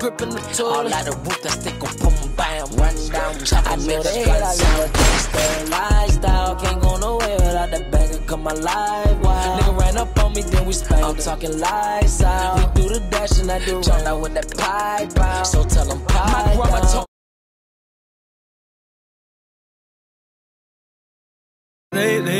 grip in the toilet. All out of roof, that stick gon' boom, bam, run down, chop I know they hate, I live a gangster lifestyle. Can't go nowhere without that banger, come my life wild. Nigga ran up on me, then we spanked. I'm talking lights out. We do the dash and I do run out with that pipe out. So tell them pipe out. Lately,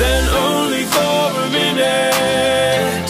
then only for a minute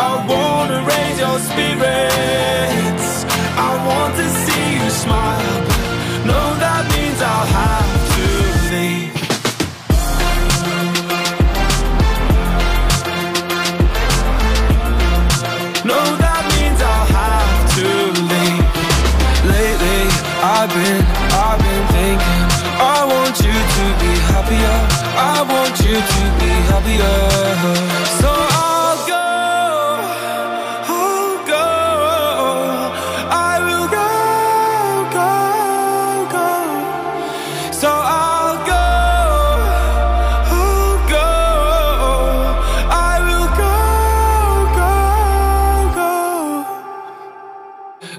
I wanna raise your spirits. I want to see you smile. No, that means I'll have to leave. No, that means I'll have to leave. Lately, I've been, I've been thinking I want you to be happier. I want you to be happier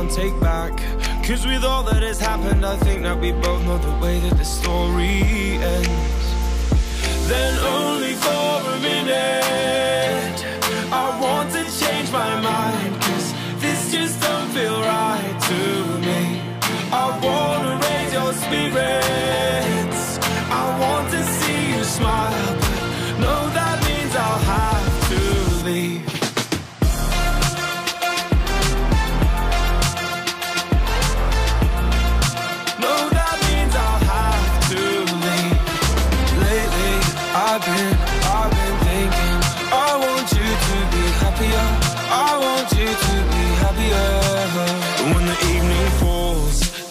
can't take back. Cause with all that has happened I think that we both know the way that the story ends. Then only for a minute I want to change my mind. Cause this just don't feel right to me. I wanna raise your spirits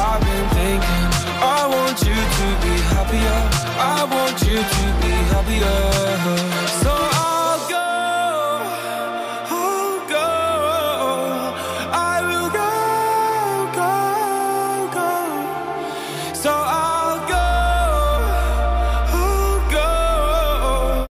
I've been thinking I want you to be happier. I want you to be happier. So